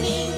listening.